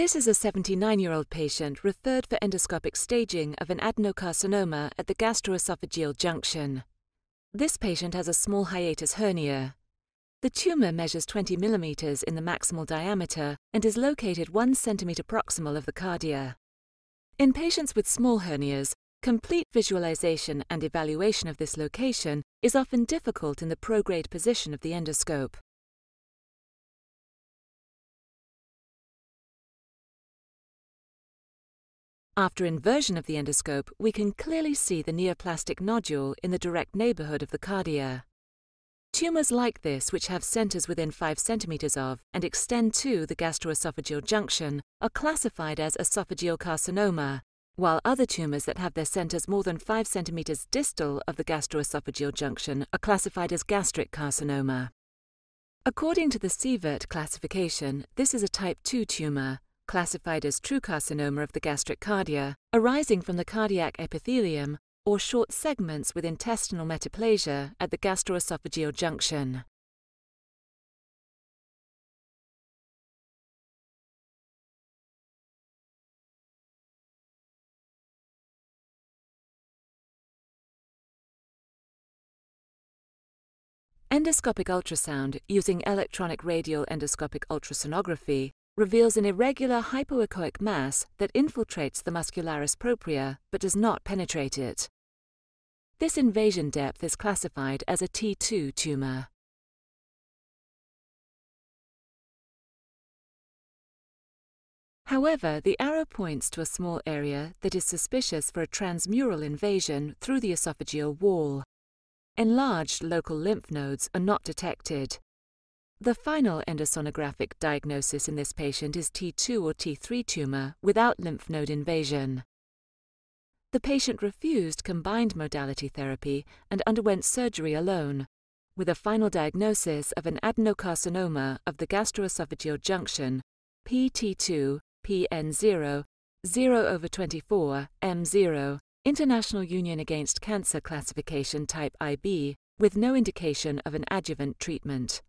This is a 79 year old patient referred for endoscopic staging of an adenocarcinoma at the gastroesophageal junction. This patient has a small hiatus hernia. The tumor measures 20 millimeters in the maximal diameter and is located 1 centimeter proximal of the cardia. In patients with small hernias, complete visualization and evaluation of this location is often difficult in the prograde position of the endoscope. After inversion of the endoscope, we can clearly see the neoplastic nodule in the direct neighborhood of the cardia. Tumors like this, which have centers within 5 centimeters of and extend to the gastroesophageal junction, are classified as esophageal carcinoma, while other tumors that have their centers more than 5 centimeters distal of the gastroesophageal junction are classified as gastric carcinoma. According to the Siewert classification, this is a type 2 tumor, classified as true carcinoma of the gastric cardia, arising from the cardiac epithelium or short segments with intestinal metaplasia at the gastroesophageal junction. Endoscopic ultrasound using electronic radial endoscopic ultrasonography reveals an irregular hypoechoic mass that infiltrates the muscularis propria but does not penetrate it. This invasion depth is classified as a T2 tumor. However, the arrow points to a small area that is suspicious for a transmural invasion through the esophageal wall. Enlarged local lymph nodes are not detected. The final endosonographic diagnosis in this patient is T2 or T3 tumor without lymph node invasion. The patient refused combined modality therapy and underwent surgery alone, with a final diagnosis of an adenocarcinoma of the gastroesophageal junction, PT2, PN0, 0 over 24, M0, International Union Against Cancer Classification Type IB, with no indication of an adjuvant treatment.